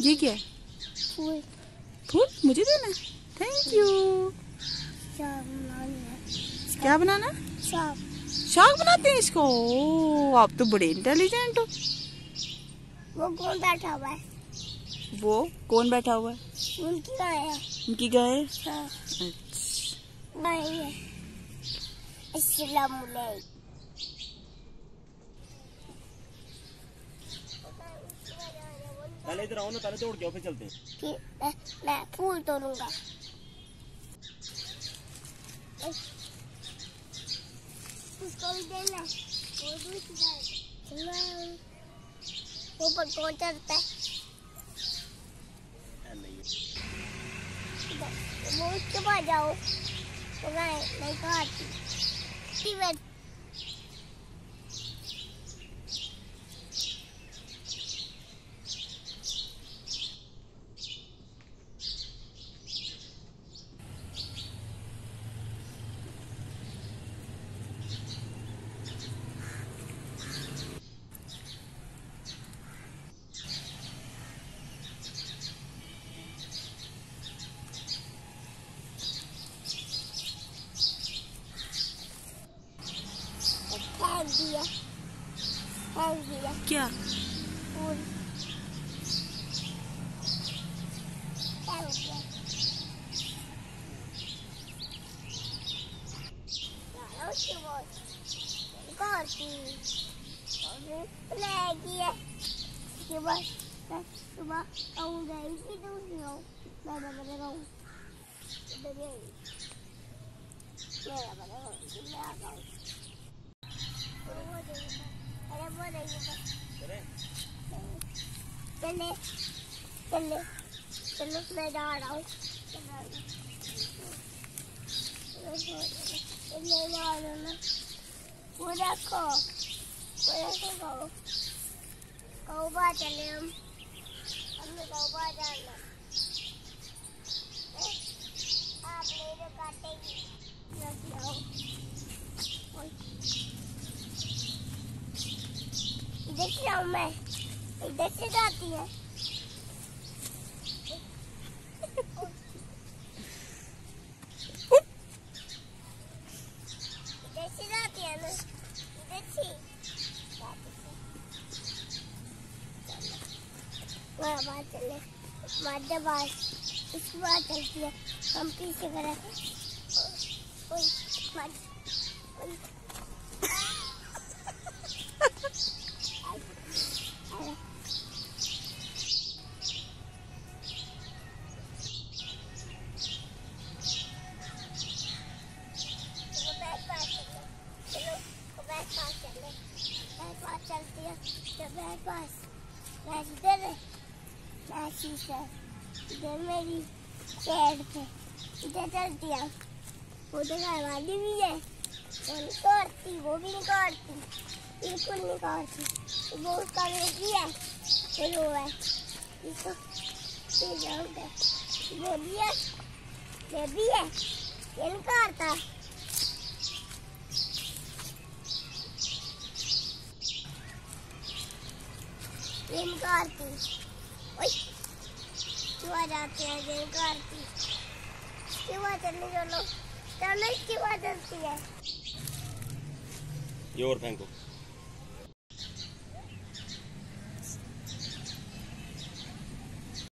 ये क्या? है फूल। फूल? मुझे देना। थैंक यू क्या बनाना? साफ़ शाक बनाते हैं इसको? ओ, आप तो बड़े इंटेलिजेंट हो। वो कौन बैठा हुआ है? वो कौन बैठा हुआ है? उनकी गाय है। उनकी गाय? हाँ। अच्छा। गाय है। अस्सलाम पहले इधर आओ ना पहले दौड़ के फिर चलते हैं। मैं, मैं फूल तोड़ूँगा। उसको भी देना। वो चलो। वो पर कौन चढ़ता है? वो उसके पास जाओ। तो मैं नहीं खाती ठीक है फेंक दिया फेंक दिया क्या फूल फेंक दिया यार उसके बाद करती और लेगी है उसके बाद मैं सुबह आऊँगा इसी दूसरी आऊँ मैं मैं मैं आऊँ इधर ही मेरा बड़ा मैं आ जाऊँ अरे वो नहीं चले चले चलो मैं जा रहा हूँ चले जा रहा हूँ ना वो देखो वो देखो कहो कहो बाहर चले हम हमने कहो बाहर जाना आप मेरे काटेगी रख जाओ इधर से जाऊँ मैं। इधर से जाती है। इधर से जाती है ना। इधर से वहाँ बाहर चले। माध्य बाहर इसके बाद चलती है। हम पीछे करें ओए मत ओए अरे चलो बैठ पास चलो चलो बैठ पास चले बैठ पास चलती है तो बैठ पास मैं इधर है मैं शीशा इधर मेरी पेड़ पे इधर चलती है वो तो घर वाली भी है वो नहीं काटती वो भी नहीं काटती बिल्कुल नहीं काटती वो उसका बेटी है फिर वो है इसको ये जाऊँ बेबी है बेबी है ये नहीं काटता ये नहीं काटती ओए क्यों आ जाते हैं ये नहीं काटती क्यों आ चलने चलो चलो इसकी बात चलती है ये और फेंको